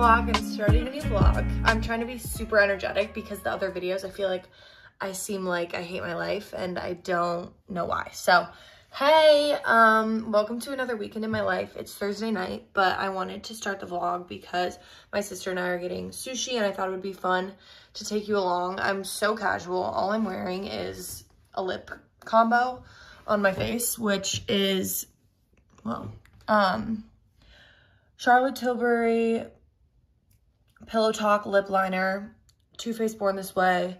back and starting a new vlog. I'm trying to be super energetic because the other videos I feel like I seem like I hate my life and I don't know why. So, hey, um, welcome to another weekend in my life. It's Thursday night, but I wanted to start the vlog because my sister and I are getting sushi and I thought it would be fun to take you along. I'm so casual. All I'm wearing is a lip combo on my face, which is, well, um, Charlotte Tilbury Pillow Talk lip liner, Too Faced Born This Way,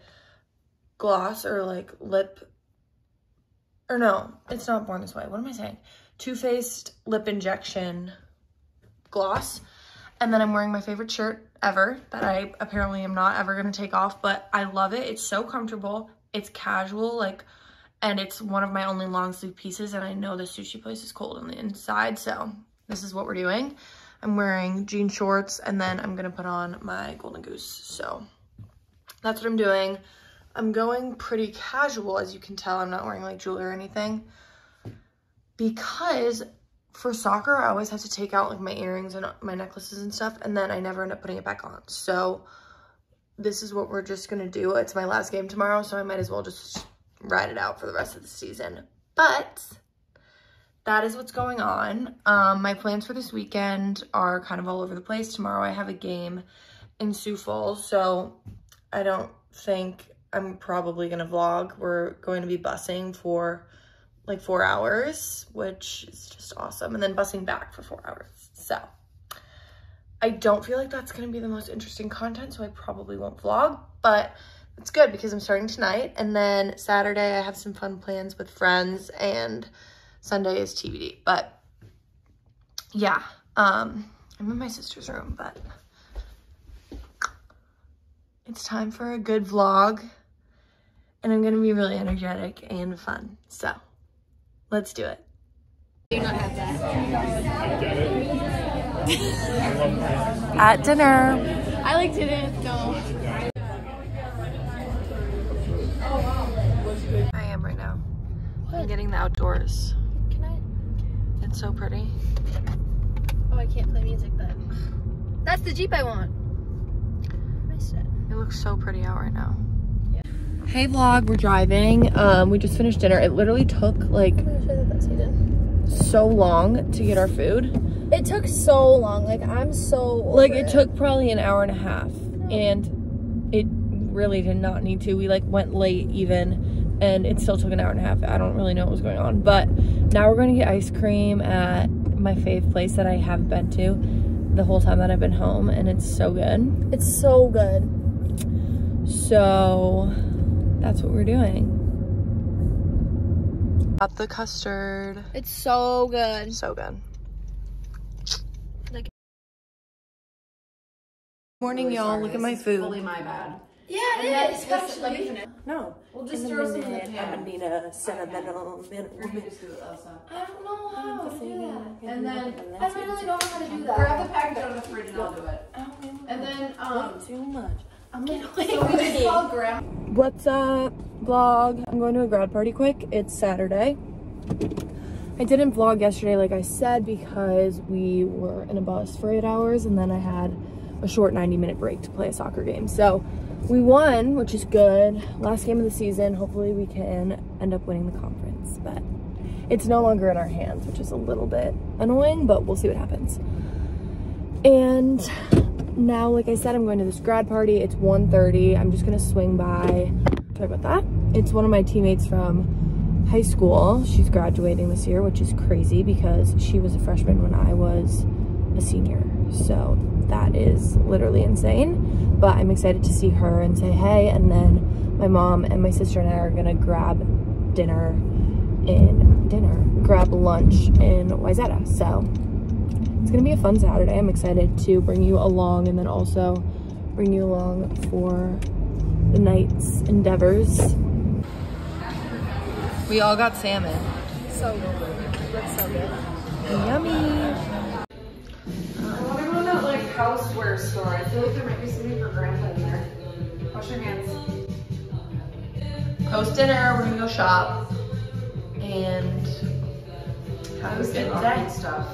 gloss or like lip, or no, it's not Born This Way. What am I saying? Too Faced lip injection gloss. And then I'm wearing my favorite shirt ever that I apparently am not ever going to take off, but I love it. It's so comfortable. It's casual, like, and it's one of my only long sleeve pieces. And I know the sushi place is cold on the inside, so this is what we're doing. I'm wearing jean shorts and then I'm gonna put on my Golden Goose. So that's what I'm doing. I'm going pretty casual, as you can tell. I'm not wearing like jewelry or anything because for soccer, I always have to take out like my earrings and my necklaces and stuff, and then I never end up putting it back on. So this is what we're just gonna do. It's my last game tomorrow, so I might as well just ride it out for the rest of the season. But that is what's going on. Um, my plans for this weekend are kind of all over the place. Tomorrow I have a game in Sioux Falls, so I don't think I'm probably gonna vlog. We're going to be busing for like four hours, which is just awesome. And then busing back for four hours. So I don't feel like that's gonna be the most interesting content, so I probably won't vlog, but it's good because I'm starting tonight. And then Saturday I have some fun plans with friends and Sunday is TBD. But yeah, um, I'm in my sister's room, but it's time for a good vlog. And I'm going to be really energetic and fun. So let's do it. Do not have that. At dinner. I like didn't go. I am right now. I'm getting the outdoors. Can I? It's so pretty. Oh, I can't play music then. That's the Jeep I want. Missed it. It looks so pretty out right now. Hey vlog, we're driving. Um, we just finished dinner. It literally took like I'm gonna show that that's did. so long to get our food. It took so long. Like I'm so. Like over it took probably an hour and a half and it really did not need to. We like went late even and it still took an hour and a half. I don't really know what was going on. But now we're going to get ice cream at my fave place that I haven't been to the whole time that I've been home and it's so good. It's so good. So that's what we're doing. Got the custard. It's so good. So good. Like- Morning, y'all. Look at my food. Fully my bad. Yeah, it is. Let me finish. No. We'll just throw some in the I'm pan. gonna need a sentimental minute. Or you just do it, Elsa. I don't know how to do that. And then I really don't know how to do that. grab the package out of the fridge and I'll do it. And then, um, Too much. I'm getting so we just call grandma. What's up, vlog? I'm going to a grad party quick. It's Saturday. I didn't vlog yesterday, like I said, because we were in a bus for eight hours and then I had a short 90 minute break to play a soccer game. So we won, which is good. Last game of the season. Hopefully we can end up winning the conference, but it's no longer in our hands, which is a little bit annoying, but we'll see what happens. And now, like I said, I'm going to this grad party. It's 1.30. I'm just gonna swing by. Sorry about that. It's one of my teammates from high school. She's graduating this year, which is crazy because she was a freshman when I was a senior. So that is literally insane. But I'm excited to see her and say hey. And then my mom and my sister and I are gonna grab dinner in dinner, grab lunch in Wayzata. So it's gonna be a fun Saturday. I'm excited to bring you along and then also bring you along for the night's endeavors. We all got salmon. So good. That's so good. Yummy. I want to go to that like houseware store. I feel like there might be something for grandpa in there. Wash your hands. Post dinner, we're gonna go shop and have a good day. Stuff.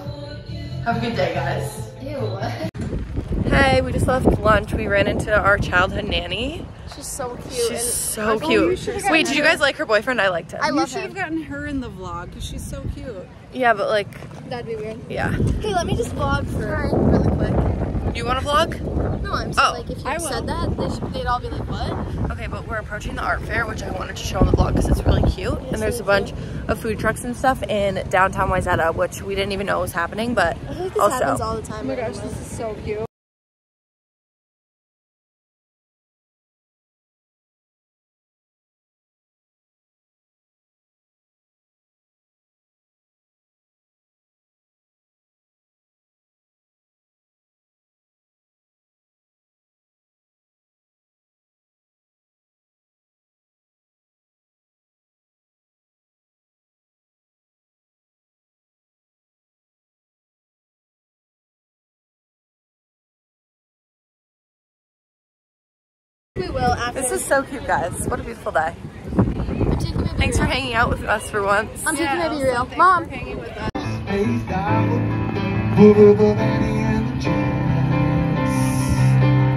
Have a good day, guys. Ew. Hey, we just left lunch. We ran into our childhood nanny. She's so cute. She's and so cute. Wait, gotten did you her. guys like her boyfriend? I liked him. I love You love should have gotten her in the vlog because she's so cute. yeah, but like, That'd be weird. yeah. Hey, let me just vlog for really quick. You want to vlog? No, I'm saying Oh, like if you said that, they should, they'd all be like, what? Okay, but we're approaching the art fair, which I wanted to show on the vlog because it's really cute. and there's a bunch of food trucks and stuff in downtown Wayzata, which we didn't even know was happening, but I feel like this I'll happens all the time. Oh my gosh, this is so cute. Will after. this is so cute, guys. What a beautiful day. I'm taking my Thanks for hanging out with us for once. I'm taking my also, B-reel. thanks Mom. for hanging with us. spaced out over the Danny and the Jazz.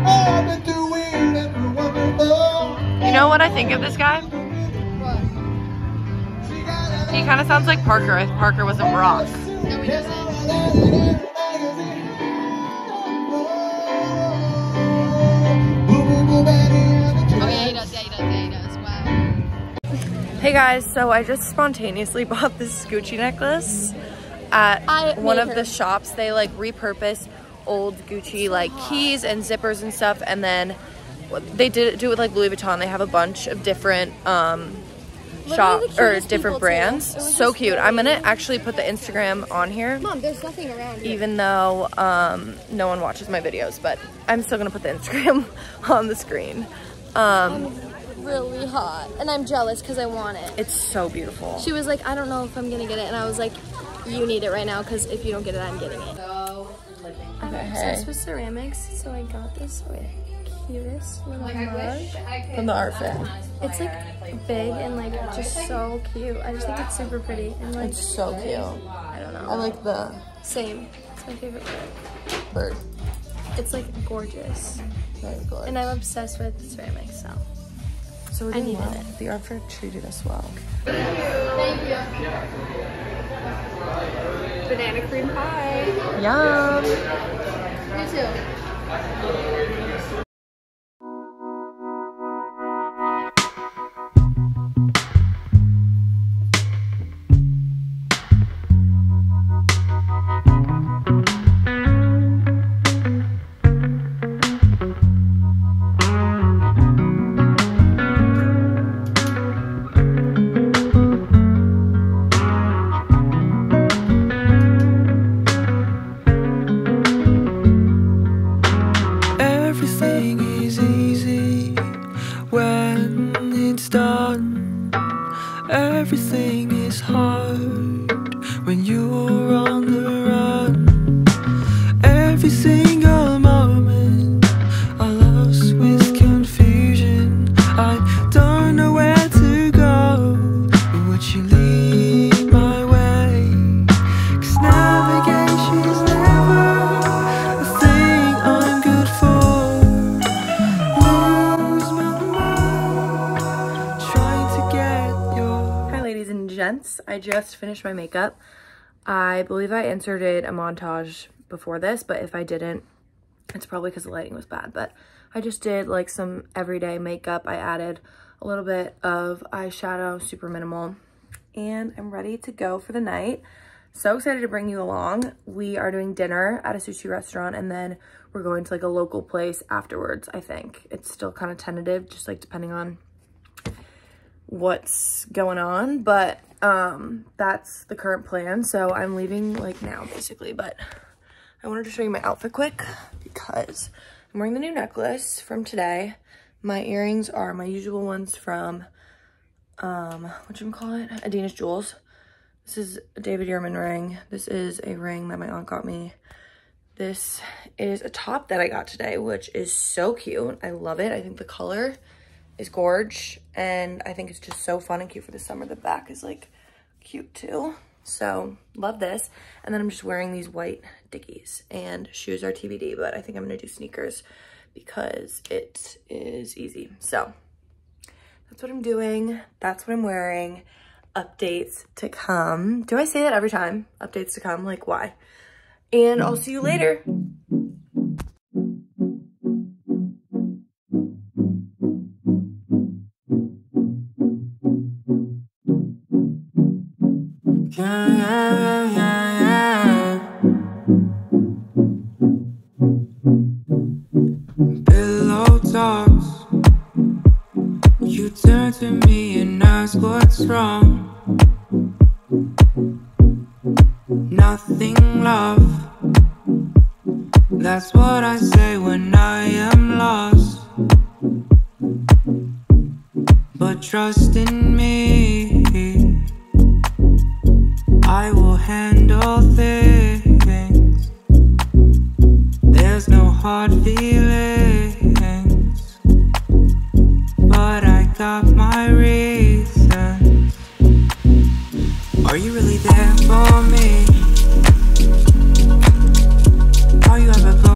Oh, I've been doing every wonderful. You know what I think of this guy? He kind of sounds like Parker if Parker was a Brock. No, Hey guys, so I just spontaneously bought this Gucci necklace at I one of her. the shops. They like repurpose old Gucci like keys and zippers and stuff, and then they did do it with like Louis Vuitton. They have a bunch of different um, shop or different brands. So cute. very I'm gonna actually put the Instagram on here. Mom, there's nothing around here. even though um, no one watches my videos, but I'm still gonna put the Instagram on the screen. Um, really hot, and I'm jealous because I want it. it's so beautiful. She was like, I don't know if I'm gonna get it, and I was like, you need it right now because if you don't get it, I'm getting it. I'm obsessed with ceramics, so I got this like cutest little mug. From the art fair. It's like big and like just so cute. I just think it's super pretty and like It's so cute. I don't know. I like the Same. It's my favorite bird. bird. It's like gorgeous, Very good. and I'm obsessed with ceramics. So so we're I doing needed well. it. The art fair treated us well. thank you. Banana cream pie. Yum. You too. Done. Everything is hard when you're on the run. Every I just finished my makeup. I believe I inserted a montage before this, but if I didn't, it's probably because the lighting was bad. But I just did like some everyday makeup. I added a little bit of eyeshadow, super minimal, and I'm ready to go for the night. So excited to bring you along. We are doing dinner at a sushi restaurant and then we're going to like a local place afterwards, I think. It's still kind of tentative, just like depending on what's going on, but um, that's the current plan. So I'm leaving like now basically, but I wanted to show you my outfit quick because I'm wearing the new necklace from today. My earrings are my usual ones from, um, what you call it? Adina's Jewels. This is a David Yurman ring. This is a ring that my aunt got me. This is a top that I got today, which is so cute. I love it. I think the color is gorge and I think it's just so fun and cute for the summer. The back is like cute too. So love this. And then I'm just wearing these white Dickies and shoes are TBD, but I think I'm gonna do sneakers because it is easy. So that's what I'm doing. That's what I'm wearing. Updates to come. Do I say that every time? Updates to come, like why? And I'll see you later. Pillow talks. You turn to me and ask what's wrong. Nothing, love. That's what I say when I am lost. But trust in me.